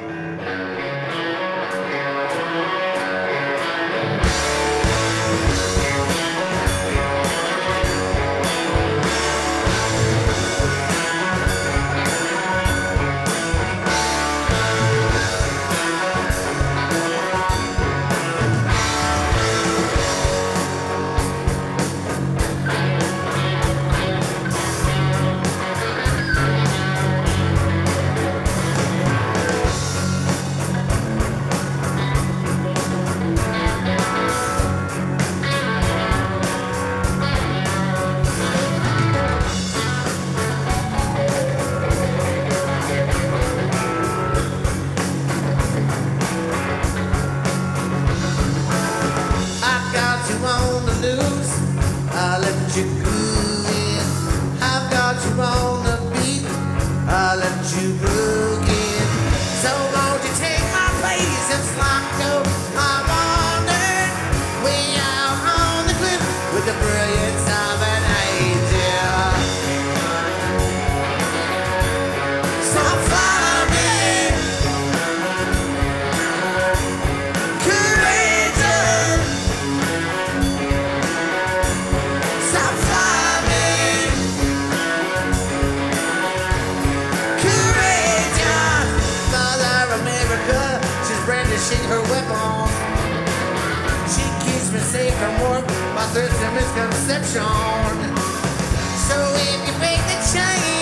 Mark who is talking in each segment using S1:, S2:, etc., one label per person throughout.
S1: Música I'll let you book in. So forsaken one by such a misconception. So if you break the chain.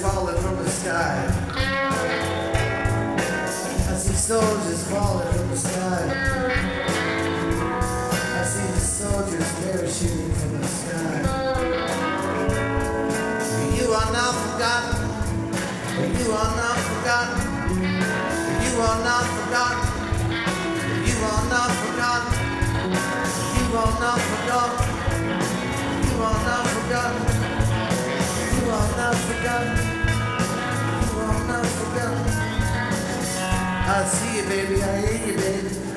S1: Falling from the sky. I see soldiers falling from the sky. I see the soldiers parachuting from the sky. You are not forgotten. You are not forgotten. You are not forgotten. I see you, baby. I hear you, baby.